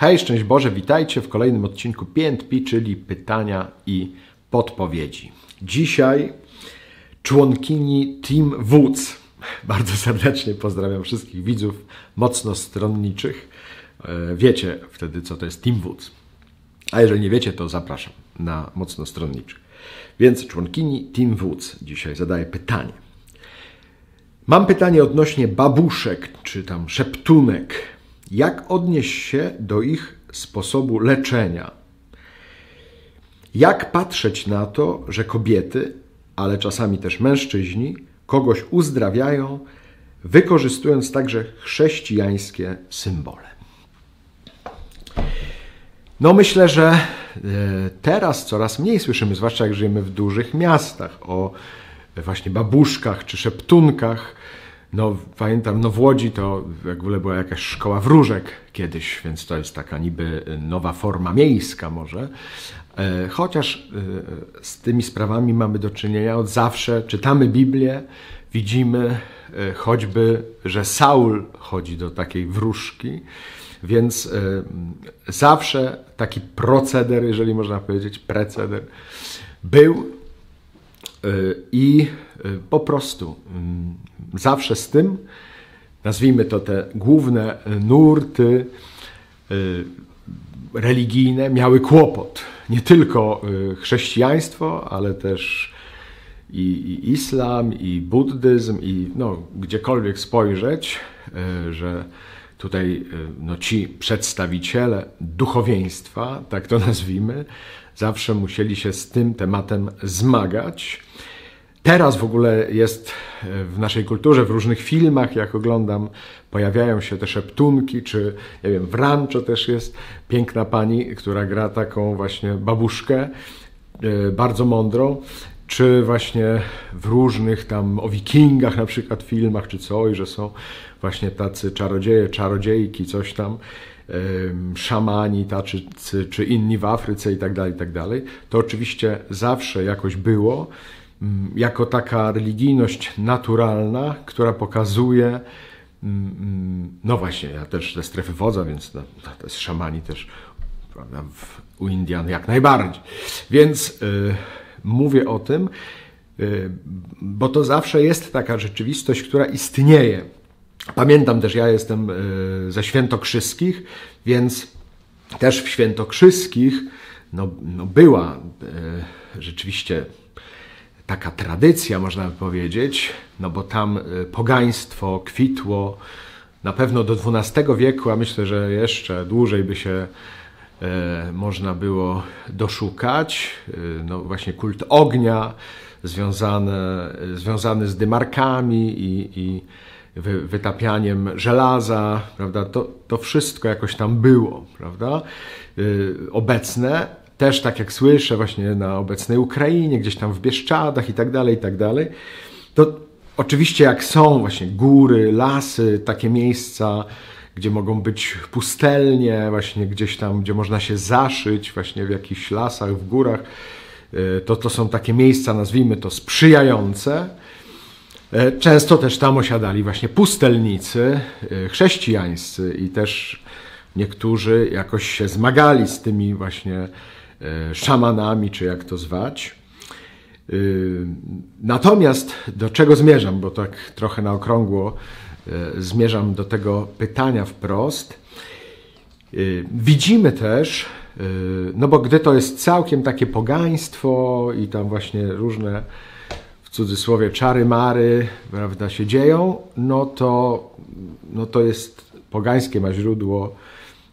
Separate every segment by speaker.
Speaker 1: Hej, szczęść Boże, witajcie w kolejnym odcinku PNP, czyli pytania i podpowiedzi. Dzisiaj członkini Team Woods. Bardzo serdecznie pozdrawiam wszystkich widzów mocno stronniczych. E, wiecie wtedy, co to jest Team Woods. A jeżeli nie wiecie, to zapraszam na mocno stronniczych. Więc członkini Team Woods dzisiaj zadaje pytanie. Mam pytanie odnośnie babuszek, czy tam szeptunek. Jak odnieść się do ich sposobu leczenia? Jak patrzeć na to, że kobiety, ale czasami też mężczyźni, kogoś uzdrawiają, wykorzystując także chrześcijańskie symbole? No myślę, że e, teraz coraz mniej słyszymy, zwłaszcza jak żyjemy w dużych miastach, o właśnie babuszkach czy szeptunkach. No pamiętam, no w Łodzi to w ogóle była jakaś szkoła wróżek kiedyś, więc to jest taka niby nowa forma miejska może. E, chociaż e, z tymi sprawami mamy do czynienia od zawsze. Czytamy Biblię, widzimy choćby, że Saul chodzi do takiej wróżki, więc zawsze taki proceder, jeżeli można powiedzieć, preceder, był i y, po prostu mm, zawsze z tym, nazwijmy to te główne nurty y, religijne, miały kłopot. Nie tylko chrześcijaństwo, ale też i, i islam, i buddyzm, i no, gdziekolwiek spojrzeć, że tutaj y, no, ci przedstawiciele duchowieństwa, tak to nazwijmy, zawsze musieli się z tym tematem zmagać. Teraz w ogóle jest y, w naszej kulturze, w różnych filmach, jak oglądam, pojawiają się te szeptunki, czy nie wiem, w Rancho też jest piękna pani, która gra taką właśnie babuszkę, y, bardzo mądrą, czy właśnie w różnych tam o wikingach na przykład filmach, czy coś, że są właśnie tacy czarodzieje, czarodziejki, coś tam, szamani czy inni w Afryce i tak dalej, i tak. To oczywiście zawsze jakoś było, mm, jako taka religijność naturalna, która pokazuje, mm, mm, no właśnie, ja też ze strefy wodza, więc no, to jest szamani też prawda, w, u Indian jak najbardziej. Więc y, mówię o tym, y, bo to zawsze jest taka rzeczywistość, która istnieje. Pamiętam też, ja jestem y, ze Świętokrzyskich, więc też w Świętokrzyskich no, no była y, rzeczywiście taka tradycja, można by powiedzieć, no bo tam pogaństwo kwitło na pewno do XII wieku, a myślę, że jeszcze dłużej by się E, można było doszukać. E, no właśnie kult ognia związany, związany z dymarkami i, i wytapianiem żelaza, prawda? To, to wszystko jakoś tam było, prawda? E, obecne, też tak jak słyszę właśnie na obecnej Ukrainie, gdzieś tam w Bieszczadach i tak dalej, i tak dalej, to oczywiście jak są właśnie góry, lasy, takie miejsca, gdzie mogą być pustelnie, właśnie gdzieś tam, gdzie można się zaszyć, właśnie w jakichś lasach, w górach. E, to, to są takie miejsca, nazwijmy to, sprzyjające. E, często też tam osiadali właśnie pustelnicy e, chrześcijańscy i też niektórzy jakoś się zmagali z tymi właśnie szamanami, czy jak to zwać. Natomiast do czego zmierzam, bo tak trochę na okrągło E, zmierzam do tego pytania wprost. E, widzimy też, e, no bo gdy to jest całkiem takie pogaństwo i tam właśnie różne w cudzysłowie czary mary, prawda, się dzieją, no to, no to jest pogańskie ma źródło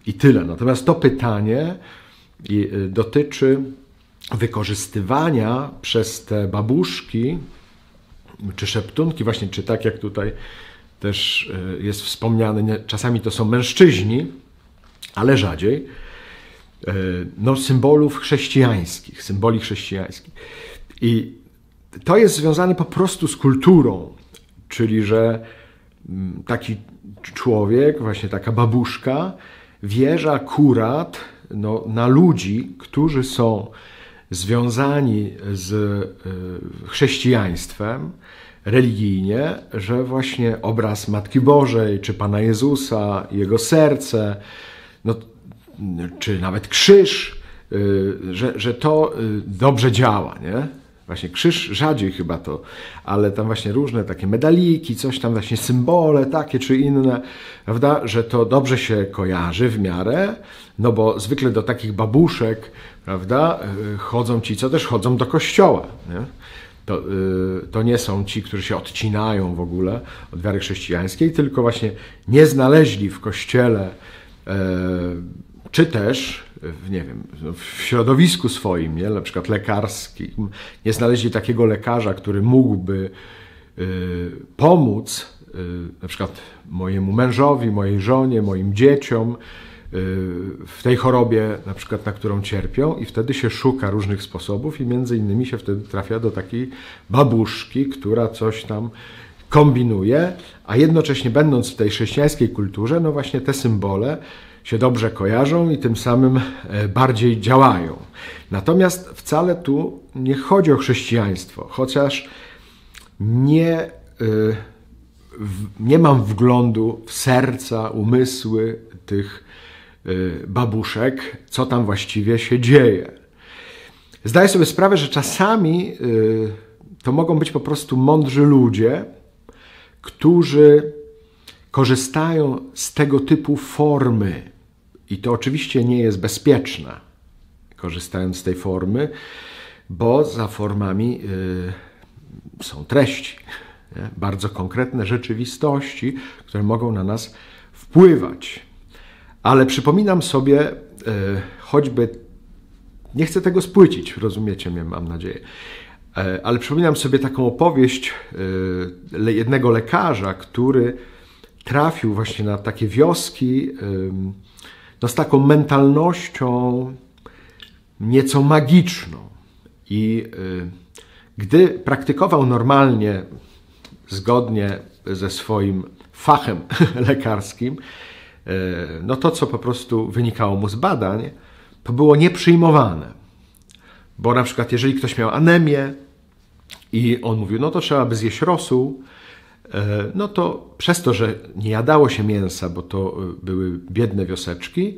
Speaker 1: i tyle. Natomiast to pytanie dotyczy wykorzystywania przez te babuszki czy szeptunki, właśnie czy tak jak tutaj też e, jest wspomniany, czasami to są mężczyźni, ale rzadziej, e, no, symbolów chrześcijańskich, symboli chrześcijańskich. I to jest związane po prostu z kulturą, czyli że mm, taki człowiek, właśnie taka babuszka, wierzy akurat no, na ludzi, którzy są związani z e, chrześcijaństwem, religijnie, że właśnie obraz Matki Bożej, czy Pana Jezusa, Jego serce, no czy nawet krzyż, że, że to dobrze działa, nie? Właśnie krzyż rzadziej chyba to, ale tam właśnie różne takie medaliki, coś tam właśnie symbole takie czy inne, prawda, że to dobrze się kojarzy w miarę, no bo zwykle do takich babuszek, prawda, y, chodzą ci, co też chodzą do kościoła, nie? To, y, to nie są ci, którzy się odcinają w ogóle od wiary chrześcijańskiej, tylko właśnie nie znaleźli w kościele e, czy też w, nie wiem, w środowisku swoim, nie? na przykład lekarskim, nie znaleźli takiego lekarza, który mógłby y, pomóc y, na przykład mojemu mężowi, mojej żonie, moim dzieciom y, w tej chorobie, na przykład na którą cierpią i wtedy się szuka różnych sposobów i między innymi się wtedy trafia do takiej babuszki, która coś tam kombinuje, a jednocześnie będąc w tej chrześcijańskiej kulturze, no właśnie te symbole się dobrze kojarzą i tym samym e, bardziej działają. Natomiast wcale tu nie chodzi o chrześcijaństwo, chociaż nie, e, nie mam wglądu w serca, umysły tych e, babuszek, co tam właściwie się dzieje. Zdaję sobie sprawę, że czasami to mogą być po prostu mądrzy ludzie, którzy korzystają z tego typu formy i to oczywiście nie jest bezpieczne, korzystając z tej formy, bo za formami y, są treści, nie? bardzo konkretne rzeczywistości, które mogą na nas wpływać. Ale przypominam sobie y, choćby, nie chcę tego spłycić, rozumiecie mnie, mam nadzieję, y, ale przypominam sobie taką opowieść y, jednego lekarza, który trafił właśnie na takie wioski no, z taką mentalnością nieco magiczną. I y, gdy praktykował normalnie, zgodnie ze swoim fachem lekarskim, y, no to, co po prostu wynikało mu z badań, to było nieprzyjmowane. Bo na przykład, jeżeli ktoś miał anemię i on mówił, no to trzeba by zjeść rosół, no to przez to, że nie jadało się mięsa, bo to e, były biedne wioseczki,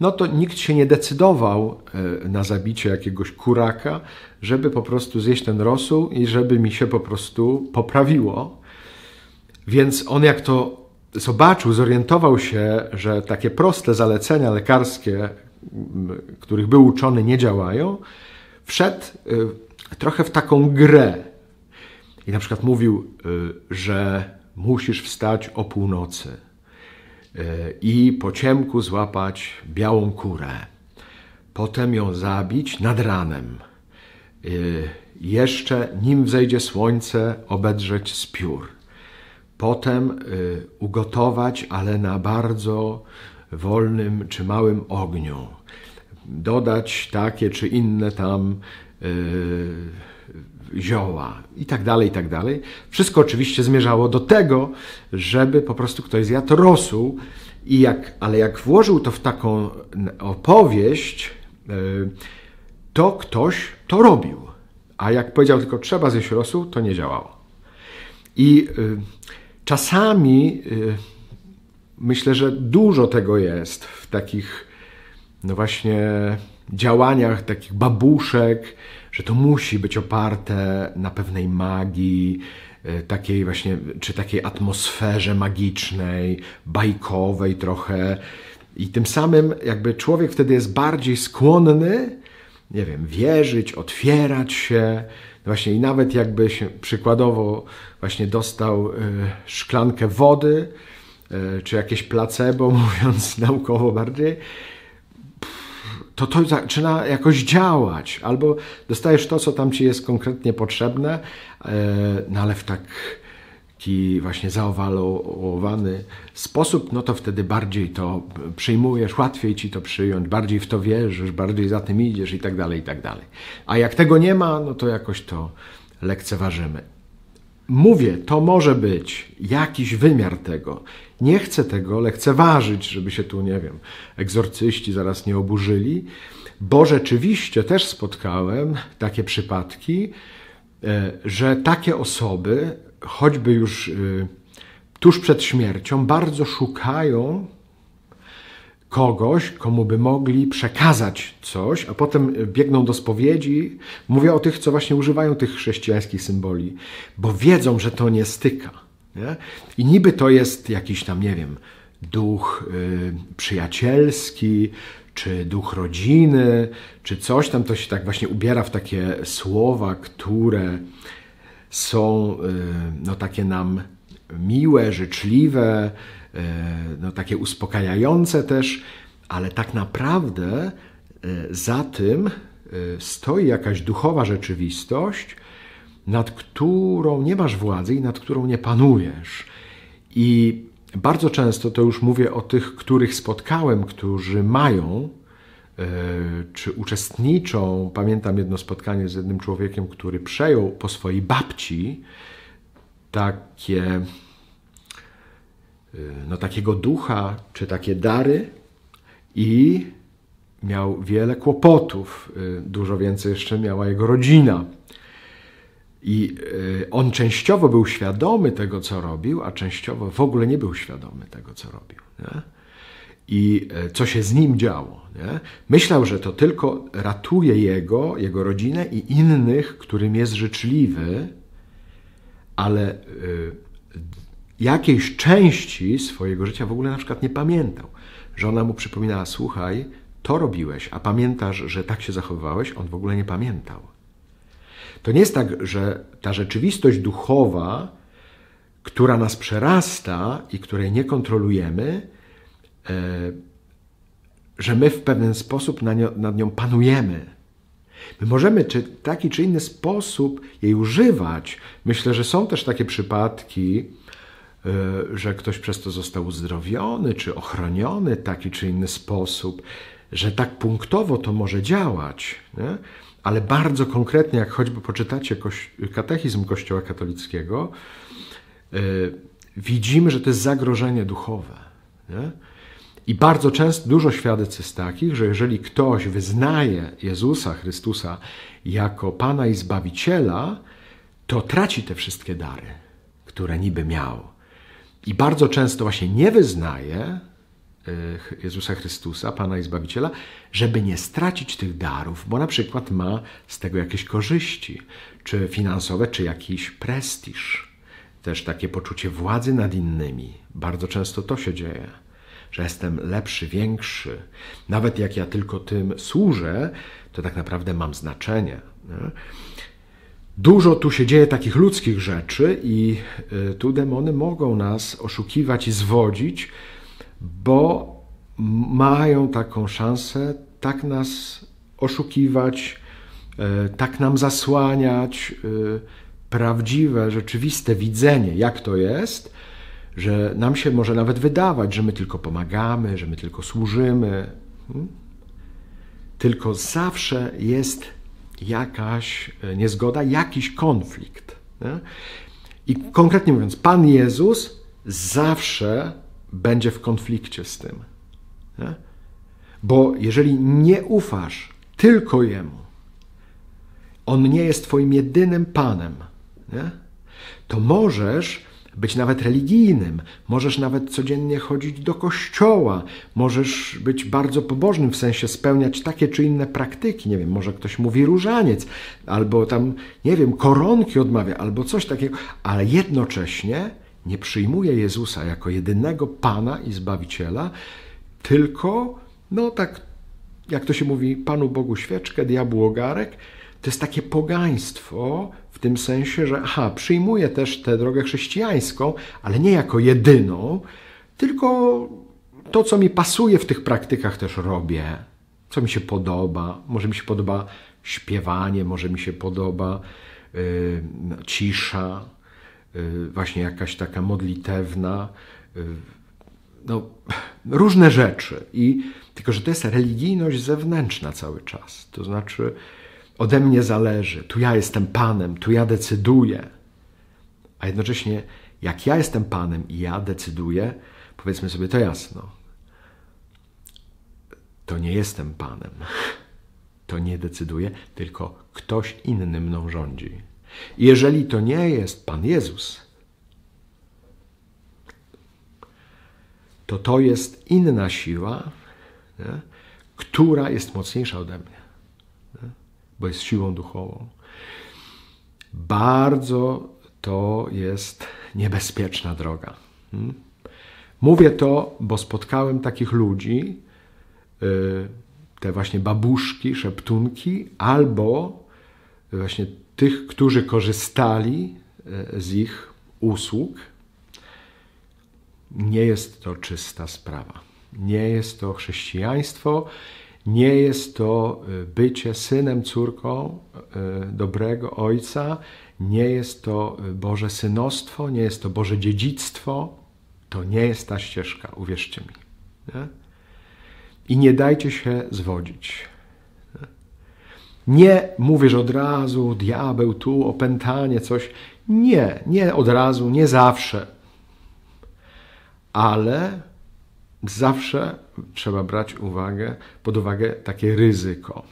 Speaker 1: no to nikt się nie decydował e, na zabicie jakiegoś kuraka, żeby po prostu zjeść ten rosół i żeby mi się po prostu poprawiło. Więc on jak to zobaczył, zorientował się, że takie proste zalecenia lekarskie, których był uczony, nie działają, wszedł trochę w taką grę i na przykład mówił, y, że musisz wstać o północy y, i po ciemku złapać białą kurę, potem ją zabić nad ranem, y, jeszcze nim wzejdzie słońce obedrzeć z piór, potem ugotować, ale na bardzo wolnym czy małym ogniu, dodać takie czy inne tam zioła i tak dalej, i tak dalej. Wszystko oczywiście zmierzało do tego, żeby po prostu ktoś zjadł rosół, i jak, ale jak włożył to w taką opowieść, e, to ktoś to robił. A jak powiedział tylko trzeba zjeść rosół, to nie działało. I e, czasami e, myślę, że dużo tego jest w takich, no właśnie, działaniach takich babuszek, że to musi być oparte na pewnej magii, e, takiej właśnie, czy takiej atmosferze magicznej, bajkowej trochę. I tym samym jakby człowiek wtedy jest bardziej skłonny, nie wiem, wierzyć, otwierać się. Właśnie i nawet jakby się przykładowo właśnie dostał e, szklankę wody, e, czy jakieś placebo, mówiąc naukowo bardziej, to to zaczyna jakoś działać, albo dostajesz to, co tam ci jest konkretnie potrzebne, e, no ale w taki właśnie zaowalowany sposób, no to wtedy bardziej to przyjmujesz, łatwiej ci to przyjąć, bardziej w to wierzysz, bardziej za tym idziesz i tak dalej, i tak dalej. A jak tego nie ma, no to jakoś to lekceważymy. Mówię, to może być jakiś wymiar tego. Nie chcę tego lekceważyć, żeby się tu, nie wiem, egzorcyści zaraz nie oburzyli, bo rzeczywiście też spotkałem takie przypadki, e, że takie osoby, choćby już e, tuż przed śmiercią, bardzo szukają kogoś, komu by mogli przekazać coś, a potem biegną do spowiedzi. Mówię o tych, co właśnie używają tych chrześcijańskich symboli, bo wiedzą, że to nie styka. Nie? I niby to jest jakiś tam, nie wiem, duch y, przyjacielski, czy duch rodziny, czy coś tam, to się tak właśnie ubiera w takie słowa, które są y, no, takie nam miłe, życzliwe, no, takie uspokajające też, ale tak naprawdę y, za tym stoi jakaś duchowa rzeczywistość, nad którą nie masz władzy i nad którą nie panujesz. I bardzo często to już mówię o tych, których spotkałem, którzy mają e, czy uczestniczą. Pamiętam jedno spotkanie z jednym człowiekiem, który przejął po swojej babci takie, e, no, takiego ducha, czy takie dary i miał wiele kłopotów. E, dużo więcej jeszcze miała jego rodzina. I e, on częściowo był świadomy tego, co robił, a częściowo w ogóle nie był świadomy tego, co robił. Nie? I e, co się z nim działo. Nie? Myślał, że to tylko ratuje jego, jego rodzinę i innych, którym jest życzliwy, ale jakiejś części swojego życia w ogóle na przykład nie pamiętał. Żona mu przypominała: Słuchaj, to robiłeś, a pamiętasz, że tak się zachowywałeś? On w ogóle nie pamiętał. To nie jest tak, że ta rzeczywistość duchowa, która nas przerasta i której nie kontrolujemy, e, że my w pewien sposób nad nią panujemy. My możemy czy taki czy inny sposób jej używać. Myślę, że są też takie przypadki, że ktoś przez to został uzdrowiony czy ochroniony w taki czy inny sposób, że tak punktowo to może działać. Nie? ale bardzo konkretnie, jak choćby poczytacie katechizm Kościoła katolickiego, yy, widzimy, że to jest zagrożenie duchowe. Nie? I bardzo często, dużo świadectw jest takich, że jeżeli ktoś wyznaje Jezusa Chrystusa jako Pana i Zbawiciela, to traci te wszystkie dary, które niby miał. I bardzo często właśnie nie wyznaje, E, Jezusa Chrystusa, Pana i Zbawiciela, żeby nie stracić tych darów, bo na przykład ma z tego jakieś korzyści, czy finansowe, czy jakiś prestiż. Też takie poczucie władzy nad innymi. Bardzo często to się dzieje, że jestem lepszy, większy. Nawet jak ja tylko tym służę, to tak naprawdę mam znaczenie. Nie? Dużo tu się dzieje takich ludzkich rzeczy, i e, tu demony mogą nas oszukiwać i zwodzić, bo mają taką szansę tak nas oszukiwać, e, tak nam zasłaniać e, prawdziwe, rzeczywiste widzenie, jak to jest, że nam się może nawet wydawać, że my tylko pomagamy, że my tylko służymy. Hmm? Tylko zawsze jest jakaś e, niezgoda, jakiś konflikt. Nie? I konkretnie mówiąc, Pan Jezus zawsze będzie w konflikcie z tym. Nie? Bo jeżeli nie ufasz tylko Jemu, On nie jest Twoim jedynym Panem, nie? to możesz być nawet religijnym, możesz nawet codziennie chodzić do kościoła, możesz być bardzo pobożnym, w sensie spełniać takie czy inne praktyki. Nie wiem, może ktoś mówi różaniec, albo tam, nie wiem, koronki odmawia, albo coś takiego, ale jednocześnie nie przyjmuje Jezusa jako jedynego Pana i Zbawiciela, tylko, no tak jak to się mówi, Panu Bogu świeczkę, diabłu ogarek, to jest takie pogaństwo w tym sensie, że aha, przyjmuję też tę drogę chrześcijańską, ale nie jako jedyną, tylko to, co mi pasuje w tych praktykach też robię, co mi się podoba. Może mi się podoba śpiewanie, może mi się podoba yy, cisza, Y, właśnie jakaś taka modlitewna, y, no, różne rzeczy. I tylko, że to jest religijność zewnętrzna cały czas. To znaczy, ode mnie zależy, tu ja jestem Panem, tu ja decyduję. A jednocześnie, jak ja jestem Panem i ja decyduję, powiedzmy sobie to jasno, to nie jestem Panem. To nie decyduję, tylko ktoś inny mną rządzi. Jeżeli to nie jest Pan Jezus, to to jest inna siła, nie? która jest mocniejsza ode mnie, nie? Bo jest siłą duchową. Bardzo to jest niebezpieczna droga. Hmm? Mówię to, bo spotkałem takich ludzi, y, te właśnie babuszki, szeptunki, albo właśnie tych, którzy korzystali y, z ich usług. Nie jest to czysta sprawa. Nie jest to chrześcijaństwo, nie jest to y, bycie synem, córką dobrego ojca, nie jest to Boże synostwo, nie jest to Boże dziedzictwo. To nie jest ta ścieżka, uwierzcie mi. Nie? I nie dajcie się zwodzić. Nie mówisz od razu, diabeł tu, opętanie, coś. Nie, nie od razu, nie zawsze. Ale zawsze trzeba brać uwagę, pod uwagę takie ryzyko.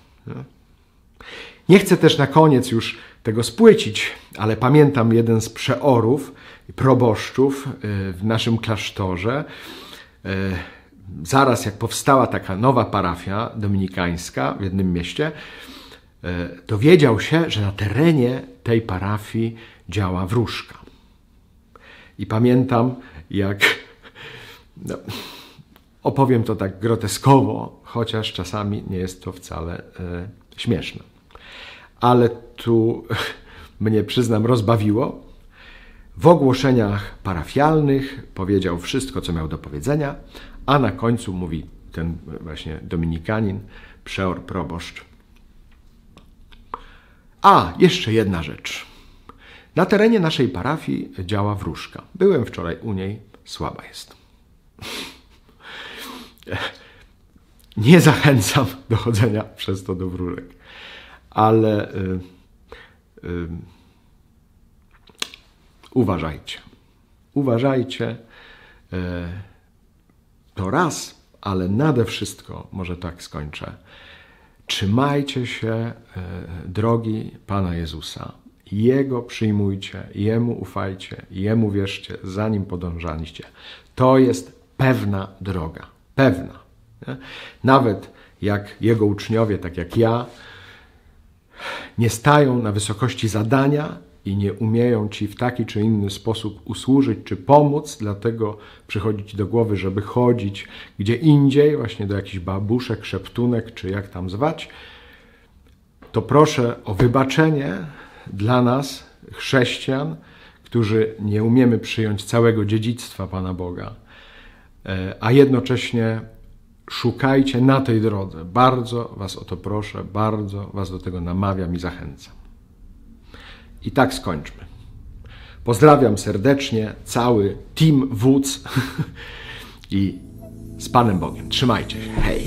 Speaker 1: Nie? chcę też na koniec już tego spłycić, ale pamiętam jeden z przeorów, proboszczów y, w naszym klasztorze. Y, zaraz jak powstała taka nowa parafia dominikańska w jednym mieście, y, dowiedział się, że na terenie tej parafii działa wróżka. I pamiętam, jak no, opowiem to tak groteskowo, chociaż czasami nie jest to wcale śmieszne. Ale tu mnie, przyznam, rozbawiło, w ogłoszeniach parafialnych powiedział wszystko, co miał do powiedzenia, a na końcu mówi ten właśnie dominikanin, przeor proboszcz. A, jeszcze jedna rzecz. Na terenie naszej parafii działa wróżka. Byłem wczoraj u niej, słaba jest. Nie zachęcam do chodzenia przez to do wróżek, ale. Yy, yy, uważajcie. Uważajcie. E, to raz, ale nade wszystko, może tak skończę. Trzymajcie się e, drogi Pana Jezusa. Jego przyjmujcie, Jemu ufajcie, Jemu wierzcie, za Nim podążaliście. To jest pewna droga. Pewna. Nie? Nawet jak Jego uczniowie, tak jak ja, nie stają na wysokości zadania, i nie umieją ci w taki czy inny sposób usłużyć czy pomóc, dlatego przychodzi ci do głowy, żeby chodzić gdzie indziej, właśnie do jakichś babuszek, szeptunek, czy jak tam zwać, to proszę o wybaczenie dla nas, chrześcijan, którzy nie umiemy przyjąć całego dziedzictwa Pana Boga, a jednocześnie szukajcie na tej drodze. Bardzo Was o to proszę, bardzo Was do tego namawiam i zachęcam. I tak skończmy. Pozdrawiam serdecznie cały team wódz i z Panem Bogiem. Trzymajcie się. Hej!